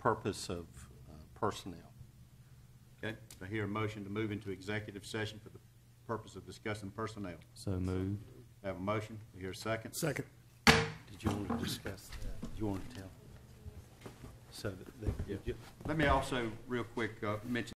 purpose of uh, personnel. Okay, do I hear a motion to move into executive session for the purpose of discussing personnel? So moved. Have a motion, do I hear a second? Second. Did you want to discuss that? Did you want to tell? So that they, Let me also, real quick, uh, mention